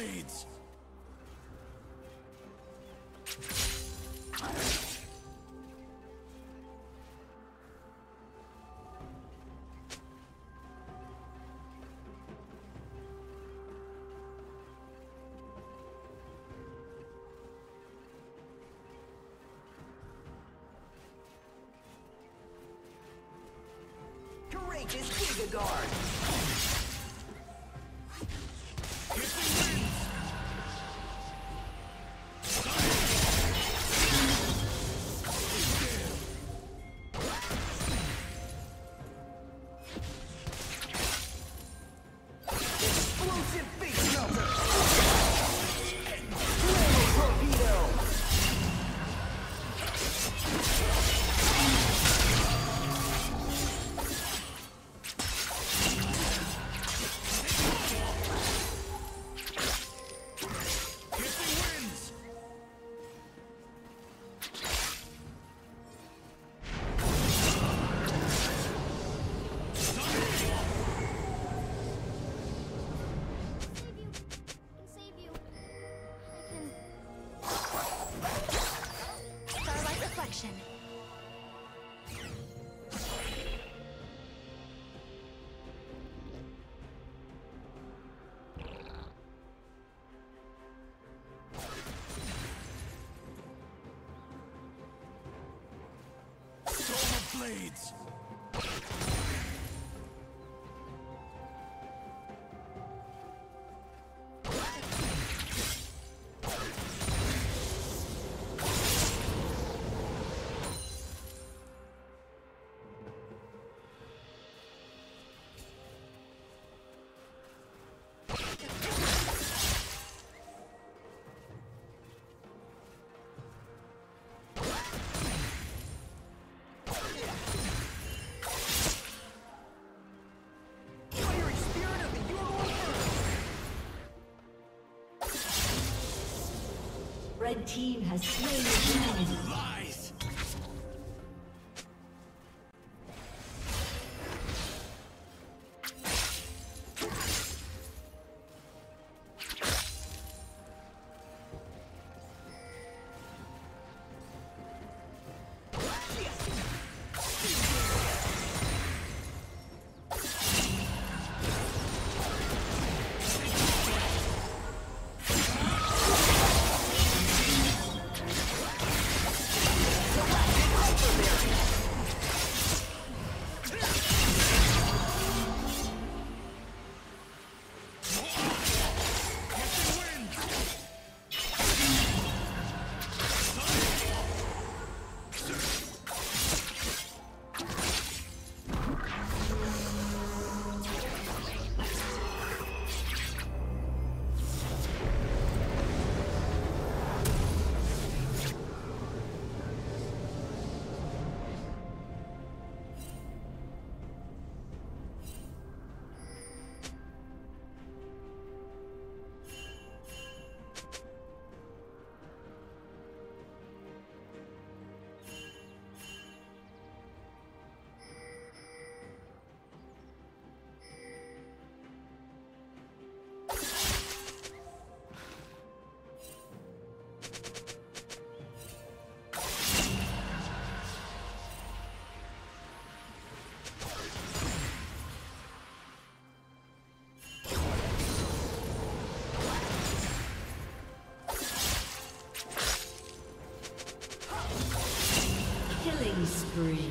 blades! Courageous Giga Guard! blades! team has slain the enemy. Three.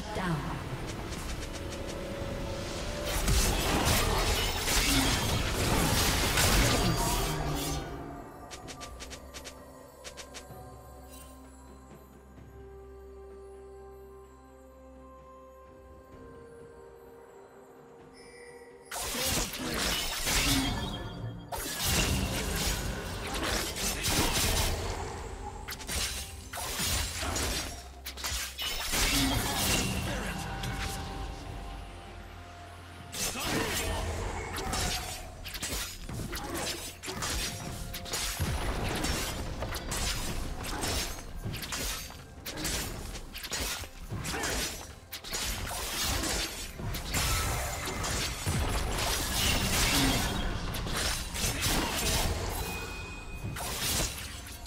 Shut down.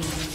Rampage.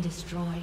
Destroyed.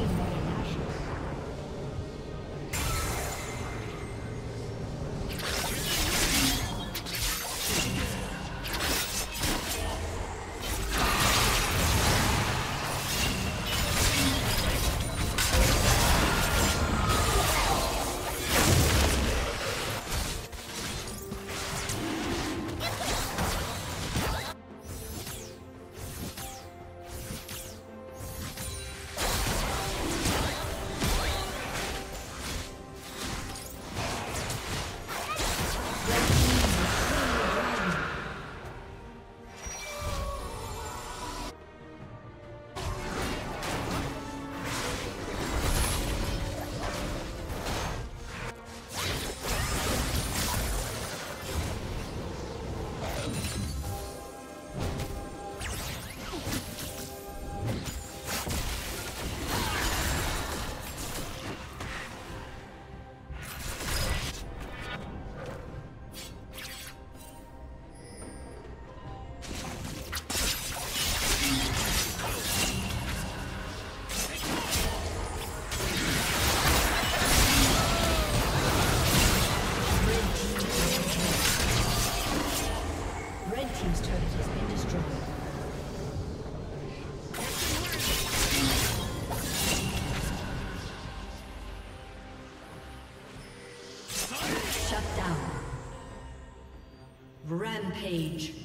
Rampage.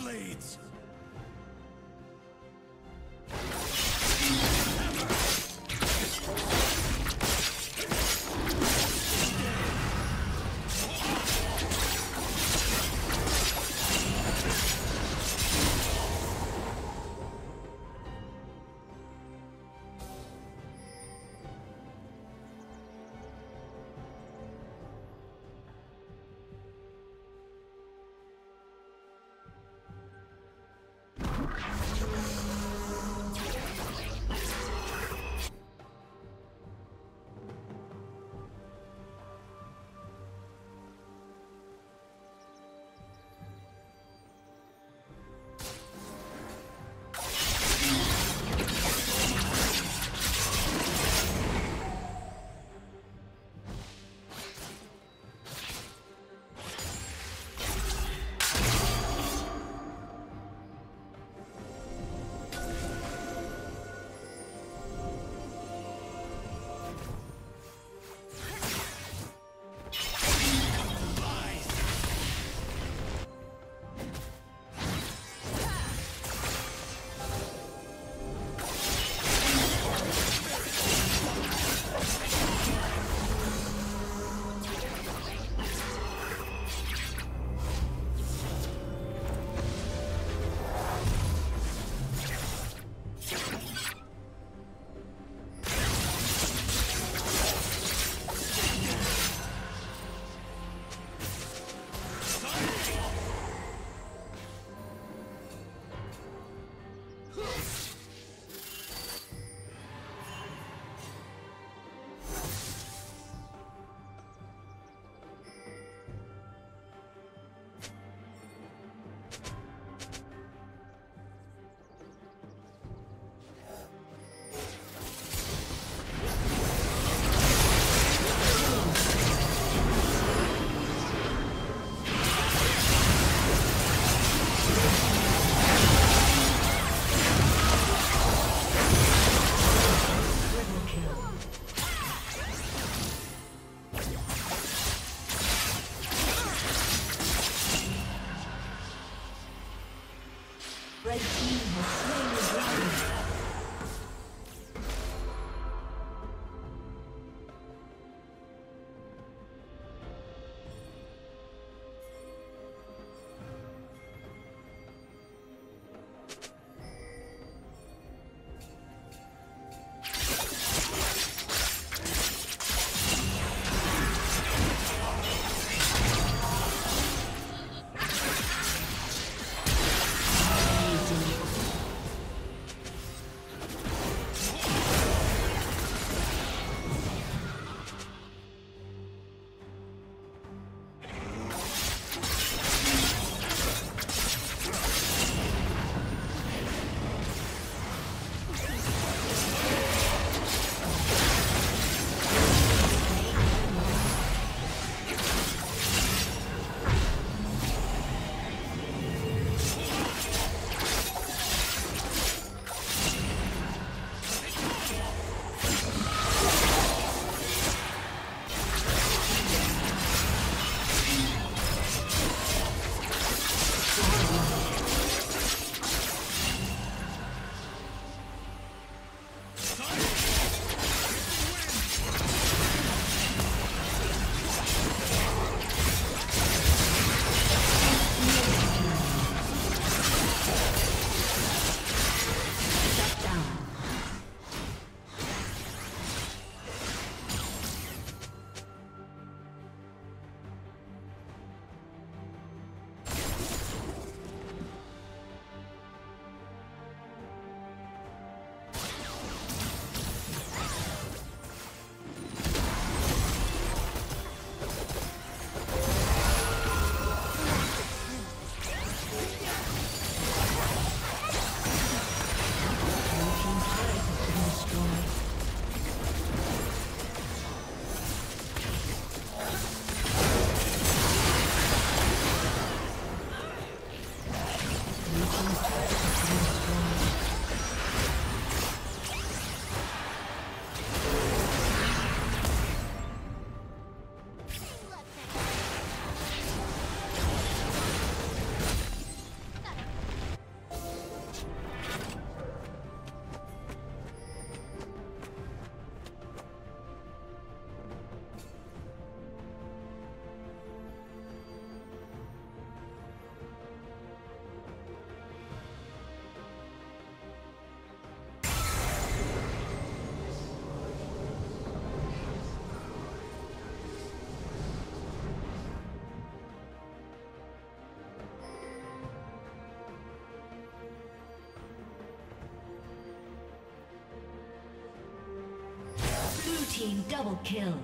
Blades. Team double kill.